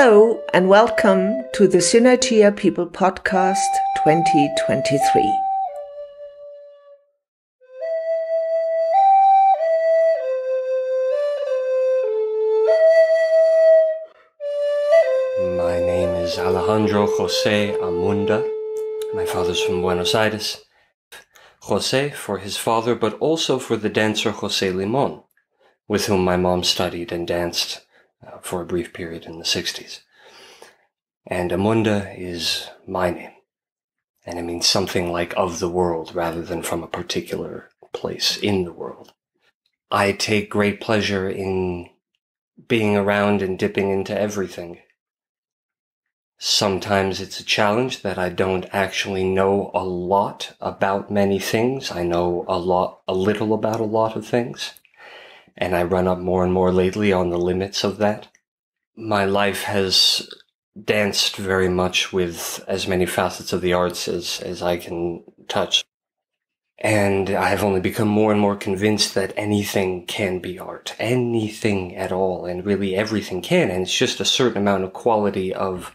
Hello and welcome to the Synergia People Podcast 2023. My name is Alejandro Jose Amunda. My father's from Buenos Aires. Jose for his father, but also for the dancer Jose Limon, with whom my mom studied and danced uh, for a brief period in the 60s. And Amunda is my name. And it means something like of the world rather than from a particular place in the world. I take great pleasure in being around and dipping into everything. Sometimes it's a challenge that I don't actually know a lot about many things. I know a lot, a little about a lot of things. And I run up more and more lately on the limits of that. My life has danced very much with as many facets of the arts as, as I can touch. And I've only become more and more convinced that anything can be art. Anything at all. And really everything can. And it's just a certain amount of quality of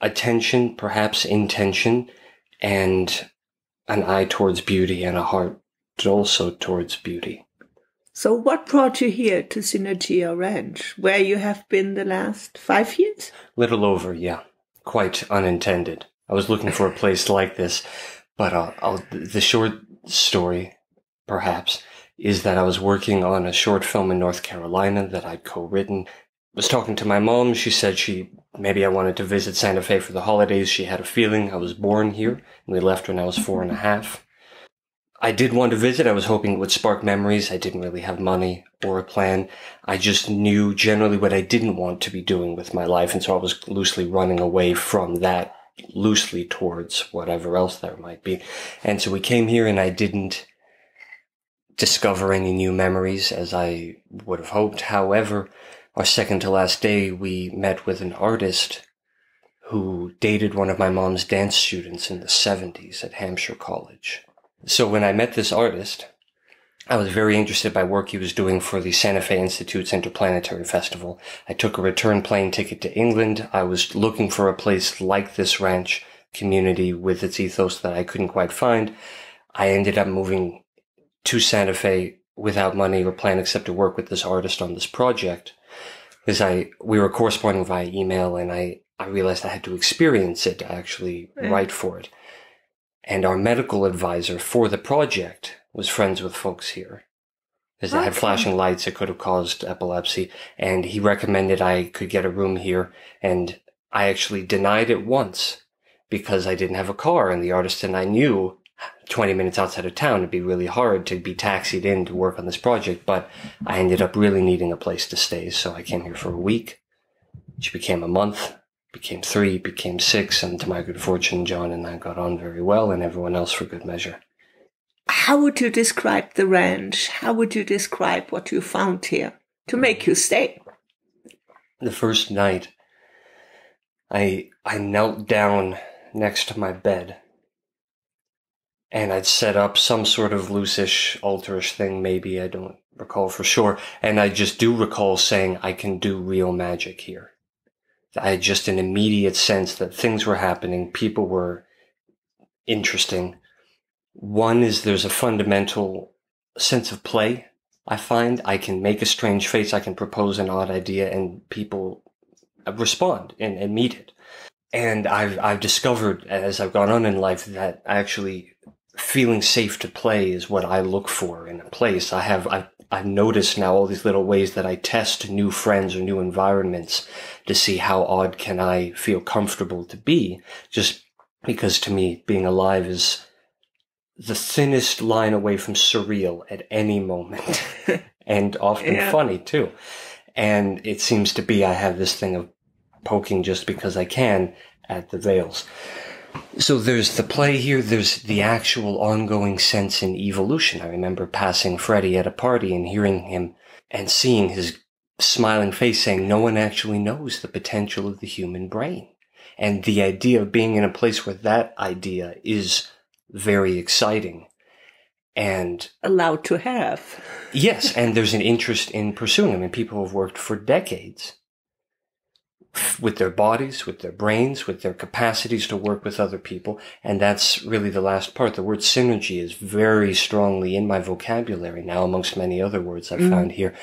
attention, perhaps intention, and an eye towards beauty and a heart also towards beauty. So, what brought you here to Synergia Ranch, where you have been the last five years? Little over, yeah. Quite unintended. I was looking for a place like this, but uh, I'll, the short story, perhaps, is that I was working on a short film in North Carolina that I'd co-written. Was talking to my mom. She said she maybe I wanted to visit Santa Fe for the holidays. She had a feeling I was born here, and we left when I was four and a half. I did want to visit. I was hoping it would spark memories. I didn't really have money or a plan. I just knew generally what I didn't want to be doing with my life. And so I was loosely running away from that loosely towards whatever else there might be. And so we came here and I didn't discover any new memories as I would have hoped. However, our second to last day, we met with an artist who dated one of my mom's dance students in the 70s at Hampshire College. So when I met this artist, I was very interested by work he was doing for the Santa Fe Institute's Interplanetary Festival. I took a return plane ticket to England. I was looking for a place like this ranch community with its ethos that I couldn't quite find. I ended up moving to Santa Fe without money or plan except to work with this artist on this project. Because I, we were corresponding via email and I, I realized I had to experience it to actually Yeah. write for it. And our medical advisor for the project was friends with folks here. Because they had flashing lights that could have caused epilepsy. And he recommended I could get a room here. And I actually denied it once because I didn't have a car. And the artist and I knew 20 minutes outside of town, it'd be really hard to be taxied in to work on this project. But I ended up really needing a place to stay. So I came here for a week, which became a month became three, became six, and to my good fortune, John and I got on very well, and everyone else for good measure. How would you describe the ranch? How would you describe what you found here to make you stay? The first night, I I knelt down next to my bed, and I'd set up some sort of loosish, alterish thing. Maybe I don't recall for sure, and I just do recall saying I can do real magic here. I had just an immediate sense that things were happening, people were interesting. One is there's a fundamental sense of play. I find I can make a strange face, I can propose an odd idea, and people respond and, and meet it. And I've I've discovered as I've gone on in life that actually feeling safe to play is what I look for in a place. I have I've I've noticed now all these little ways that I test new friends or new environments to see how odd can I feel comfortable to be. Just because to me being alive is the thinnest line away from surreal at any moment and often Yeah. funny too. And it seems to be I have this thing of poking just because I can at the veils. So there's the play here, there's the actual ongoing sense in evolution. I remember passing Freddie at a party and hearing him and seeing his smiling face saying no one actually knows the potential of the human brain. And the idea of being in a place where that idea is very exciting. And Allowed to have. yes, and there's an interest in pursuing them. And people have worked for decades with their bodies, with their brains, with their capacities to work with other people. And that's really the last part. The word synergy is very strongly in my vocabulary now, amongst many other words I've mm. found here.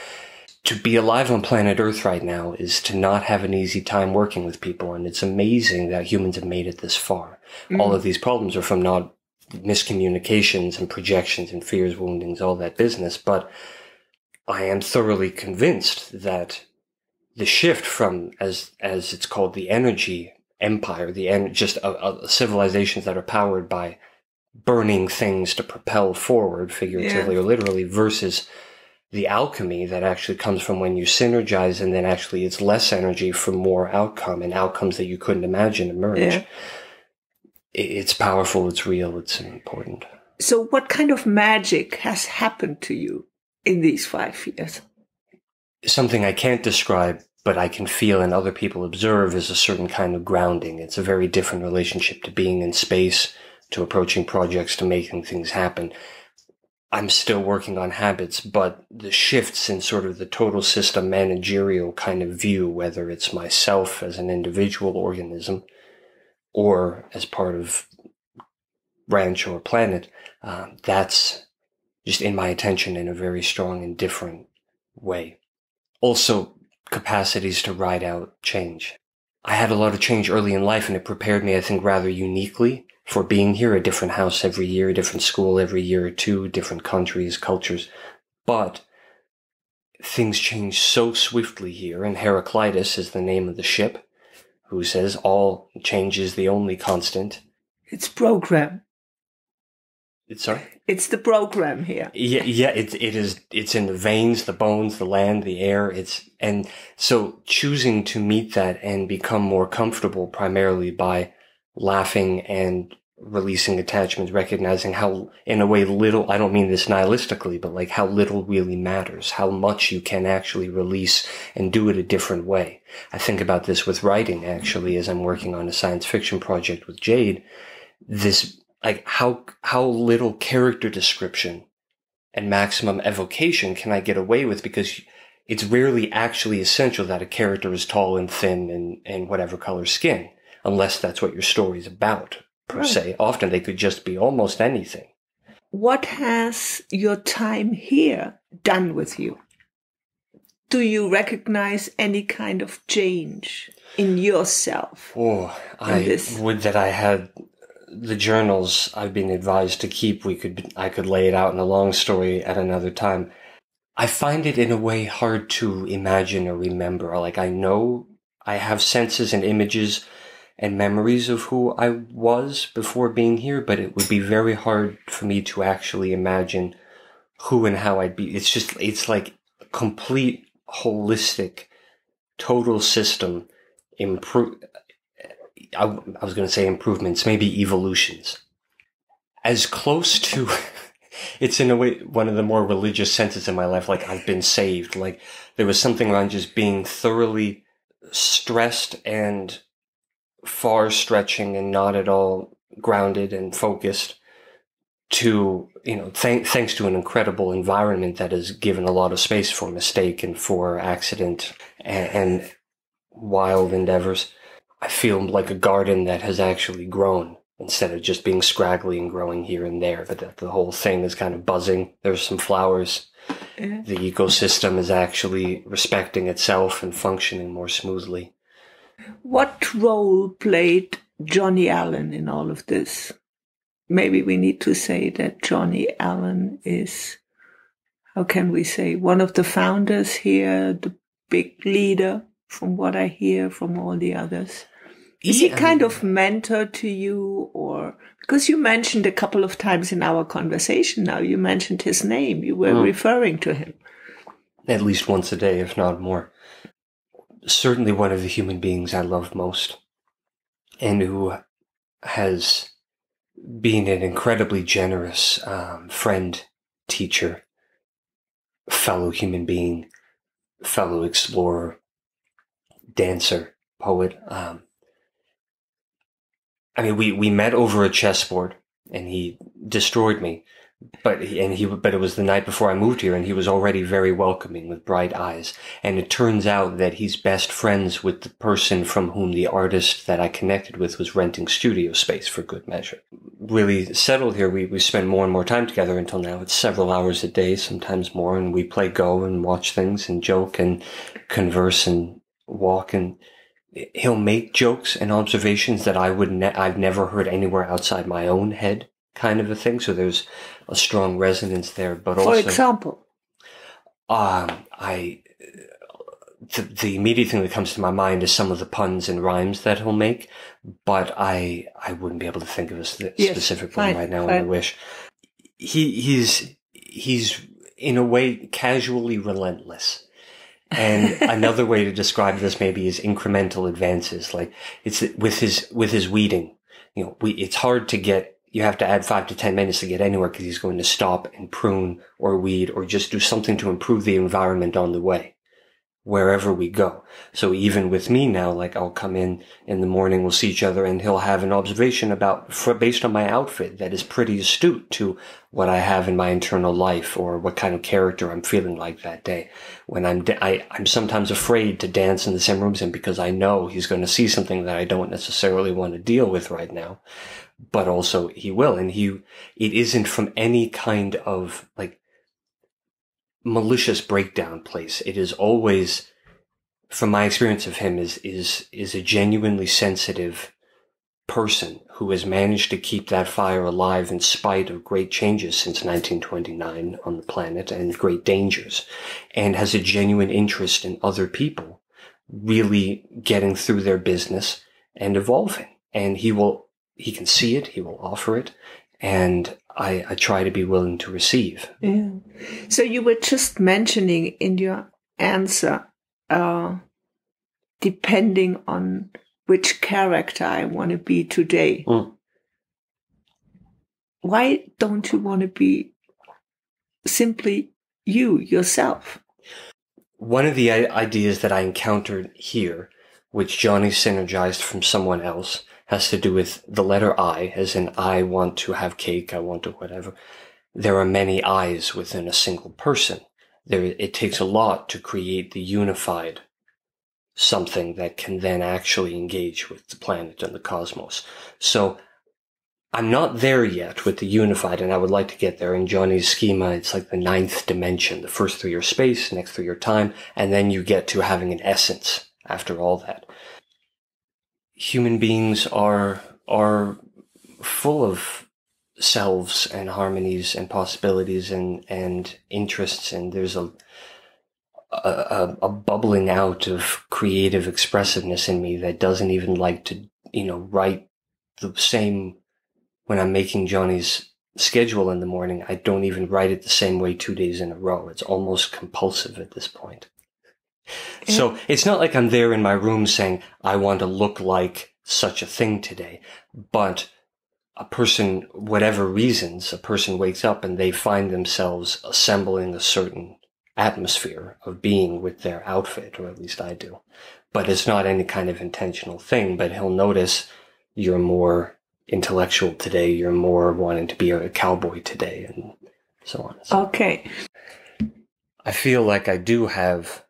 To be alive on planet Earth right now is to not have an easy time working with people. And it's amazing that humans have made it this far. Mm. All of these problems are from not miscommunications and projections and fears, woundings, all that business. But I am thoroughly convinced that the shift from as as it's called the energy empire, the en- just uh, uh, civilizations that are powered by burning things to propel forward, figuratively yeah. or literally, versus the alchemy that actually comes from when you synergize and then actually it's less energy for more outcome and outcomes that you couldn't imagine emerge. Yeah. It's powerful, it's real, it's important. So, what kind of magic has happened to you in these five years? Something I can't describe, but I can feel and other people observe is a certain kind of grounding. It's a very different relationship to being in space, to approaching projects, to making things happen. I'm still working on habits, but the shifts in sort of the total system managerial kind of view, whether it's myself as an individual organism or as part of Ranch or Planet, uh, that's just in my attention in a very strong and different way also capacities to ride out change. I had a lot of change early in life and it prepared me, I think, rather uniquely for being here, a different house every year, a different school every year or two, different countries, cultures. But things change so swiftly here, and Heraclitus is the name of the ship, who says all change is the only constant. It's program. It's sorry. It's the program here. Yeah, yeah. It it is. It's in the veins, the bones, the land, the air. It's and so choosing to meet that and become more comfortable primarily by laughing and releasing attachments, recognizing how, in a way, little. I don't mean this nihilistically, but like how little really matters, how much you can actually release and do it a different way. I think about this with writing actually, as I'm working on a science fiction project with Jade. This like how how little character description and maximum evocation can I get away with because it's rarely actually essential that a character is tall and thin and, and whatever color skin, unless that's what your story's about, per right. se. Often they could just be almost anything. What has your time here done with you? Do you recognize any kind of change in yourself? Oh, I would that I had the journals I've been advised to keep, we could, I could lay it out in a long story at another time. I find it in a way hard to imagine or remember. Like I know I have senses and images and memories of who I was before being here, but it would be very hard for me to actually imagine who and how I'd be. It's just, it's like a complete holistic, total system improve I, I was going to say improvements, maybe evolutions. As close to, it's in a way one of the more religious senses in my life. Like I've been saved. Like there was something around just being thoroughly stressed and far stretching and not at all grounded and focused to, you know, th- thanks to an incredible environment that has given a lot of space for mistake and for accident and, and wild endeavors. I feel like a garden that has actually grown instead of just being scraggly and growing here and there, but that the whole thing is kind of buzzing. There's some flowers. The ecosystem is actually respecting itself and functioning more smoothly. What role played Johnny Allen in all of this? Maybe we need to say that Johnny Allen is, how can we say, one of the founders here, the big leader from what I hear from all the others. Is he kind of mentor to you or because you mentioned a couple of times in our conversation now, you mentioned his name. You were mm. referring to him. At least once a day, if not more. Certainly one of the human beings I love most and who has been an incredibly generous um, friend, teacher, fellow human being, fellow explorer, dancer, poet. Um, I mean, we, we met over a chessboard and he destroyed me. but he, and he but it was the night before I moved here and he was already very welcoming with bright eyes. And it turns out that he's best friends with the person from whom the artist that I connected with was renting studio space for good measure. Really settled here. We we spend more and more time together until now. It's several hours a day sometimes more and we play go and watch things and joke and converse and walk and he'll make jokes and observations that I would ne- I've never heard anywhere outside my own head kind of a thing so there's a strong resonance there. But also For also, example, um, I the, the immediate thing that comes to my mind is some of the puns and rhymes that he'll make, but I I wouldn't be able to think of a Yes, specific fine, one right now. fine. I wish he he's he's in a way casually relentless. And another way to describe this maybe is incremental advances. Like it's with his with his weeding. You know, we it's hard to get. You have to add five to ten minutes to get anywhere because he's going to stop and prune or weed or just do something to improve the environment on the way, wherever we go. So even with me now, like I'll come in in the morning, we'll see each other, and he'll have an observation about for, based on my outfit that is pretty astute to what I have in my internal life or what kind of character I'm feeling like that day. When I'm, I, I'm sometimes afraid to dance in the same rooms and because I know he's going to see something that I don't necessarily want to deal with right now, but also he will. And he, it isn't from any kind of like malicious breakdown place. It is always, from my experience of him, is, is, is a genuinely sensitive person who has managed to keep that fire alive in spite of great changes since 1929 on the planet and great dangers and has a genuine interest in other people really getting through their business and evolving. And he will, he can see it, he will offer it. And I, I try to be willing to receive. Yeah. So you were just mentioning in your answer, uh, depending on which character I want to be today. Mm. Why don't you want to be simply you yourself? One of the ideas that I encountered here, which Johnny synergized from someone else, has to do with the letter I, as in I want to have cake, I want to whatever. There are many I's within a single person. There, it takes a lot to create the unified something that can then actually engage with the planet and the cosmos. So I'm not there yet with the unified, and I would like to get there. In Johnny's schema, it's like the ninth dimension. The first three are space, next three are time, and then you get to having an essence after all that. Human beings are are full of selves and harmonies and possibilities and and interests, and there's a a, a, bubbling out of creative expressiveness in me that doesn't even like to, you know, write the same when I'm making Johnny's schedule in the morning. I don't even write it the same way two days in a row. It's almost compulsive at this point. So it's not like I'm there in my room saying, I want to look like such a thing today, but a person, whatever reasons, a person wakes up and they find themselves assembling a certain atmosphere of being with their outfit, or at least I do. But it's not any kind of intentional thing, but he'll notice you're more intellectual today, you're more wanting to be a cowboy today, and so on. and so on. Okay. I feel like I do have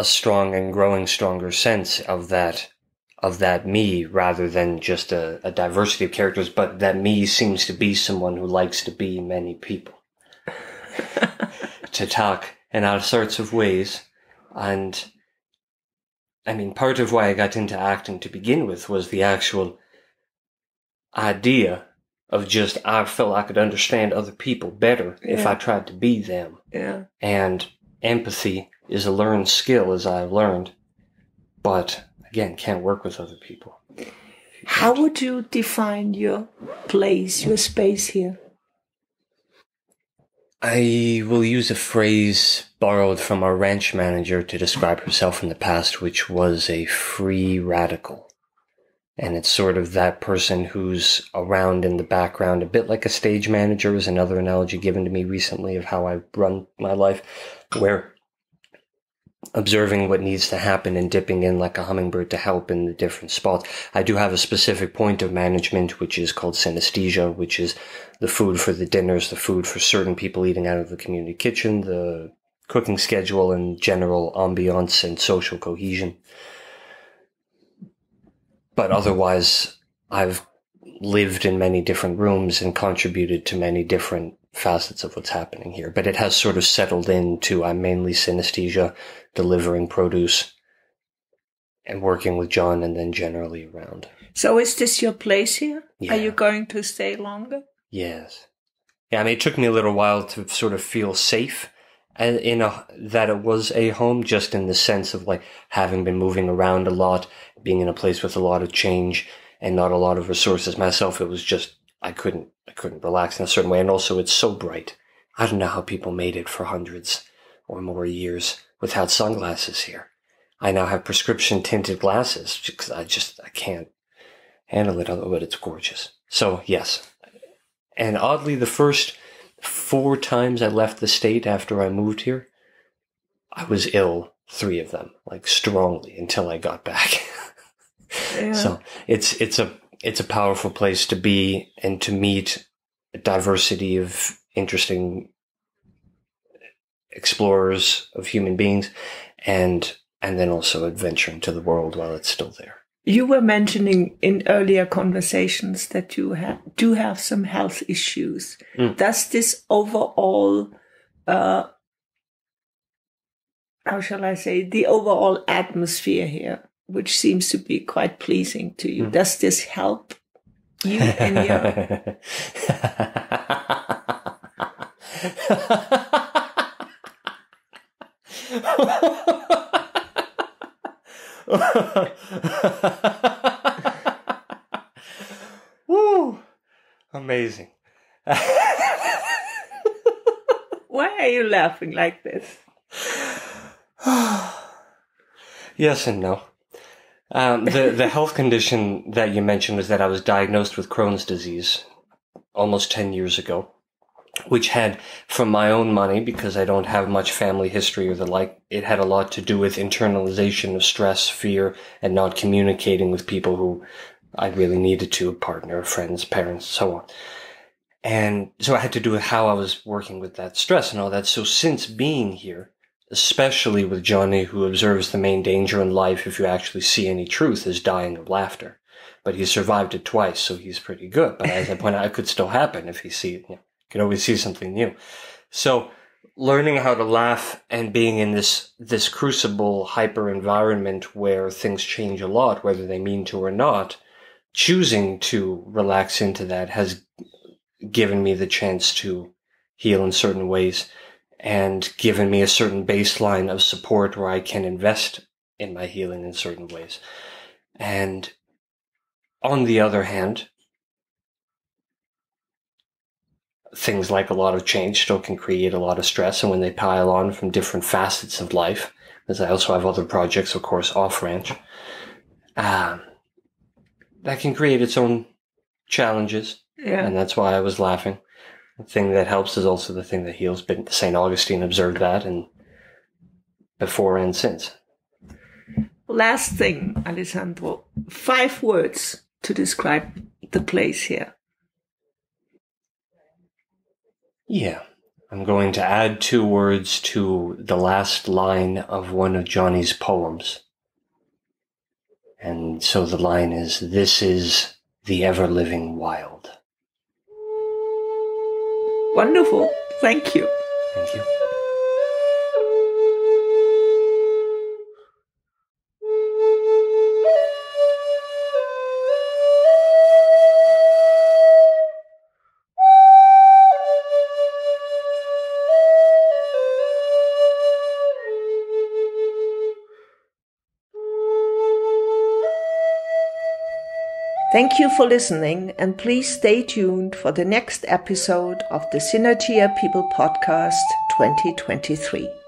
a strong and growing stronger sense of that of that me rather than just a, a diversity of characters, but that me seems to be someone who likes to be many people. to talk in all sorts of ways. And I mean, part of why I got into acting to begin with was the actual idea of just I felt I could understand other people better if I tried to be them. Yeah. And empathy is a learned skill, as I've learned, but again, can't work with other people. How would you define your place, your space here? I will use a phrase borrowed from our ranch manager to describe herself in the past, which was a free radical. And it's sort of that person who's around in the background, a bit like a stage manager is another analogy given to me recently of how I run my life, where observing what needs to happen and dipping in like a hummingbird to help in the different spots. I do have a specific point of management, which is called synesthesia, which is the food for the dinners, the food for certain people eating out of the community kitchen, the cooking schedule and general ambiance and social cohesion. But mm-hmm. otherwise, I've lived in many different rooms and contributed to many different facets of what's happening here. But it has sort of settled into I'm mainly synesthesia, delivering produce, and working with John, and then generally around. So is this your place here? Yeah. Are you going to stay longer? Yes. Yeah, I mean, it took me a little while to sort of feel safe and in a, that it was a home, just in the sense of like having been moving around a lot, being in a place with a lot of change and not a lot of resources myself. It was just, I couldn't, I couldn't relax in a certain way. And also it's so bright. I don't know how people made it for hundreds or more years without sunglasses here. I now have prescription tinted glasses because I just, I can't handle it, but it's gorgeous. So yes. And oddly, the first four times I left the state after I moved here, I was ill three of them, like strongly until I got back. Yeah. So it's it's a it's a powerful place to be and to meet a diversity of interesting explorers of human beings and and then also adventure into the world while it's still there. You were mentioning in earlier conversations that you ha- do have some health issues. Mm. Does this overall, uh, how shall I say, the overall atmosphere here, which seems to be quite pleasing to you, Mm. does this help you in your? Woo! Amazing. Why are you laughing like this? yes and no. Um, the the health condition that you mentioned was that I was diagnosed with Crohn's disease almost ten years ago, which had, from my own money, because I don't have much family history or the like, it had a lot to do with internalization of stress, fear, and not communicating with people who I really needed to, a partner, friends, parents, so on. And so I had to do with how I was working with that stress and all that. So since being here, especially with Johnny, who observes the main danger in life, if you actually see any truth, is dying of laughter. But he survived it twice, so he's pretty good. But as I point out, it could still happen if he see, you know, could always see something new. So learning how to laugh and being in this, this crucible hyper environment where things change a lot, whether they mean to or not, choosing to relax into that has given me the chance to heal in certain ways and given me a certain baseline of support where I can invest in my healing in certain ways. And on the other hand, things like a lot of change still can create a lot of stress. And when they pile on from different facets of life, as I also have other projects, of course, off ranch, um, that can create its own challenges. Yeah. And that's why I was laughing. The thing that helps is also the thing that heals. But St. Augustine observed that and before and since. Last thing, Alessandro. Five words to describe the place here. Yeah. I'm going to add two words to the last line of one of Johnny's poems. And so the line is, This is the ever living wild. Wonderful. Thank you. Thank you. Thank you for listening, and please stay tuned for the next episode of the Synergia People Podcast 2023.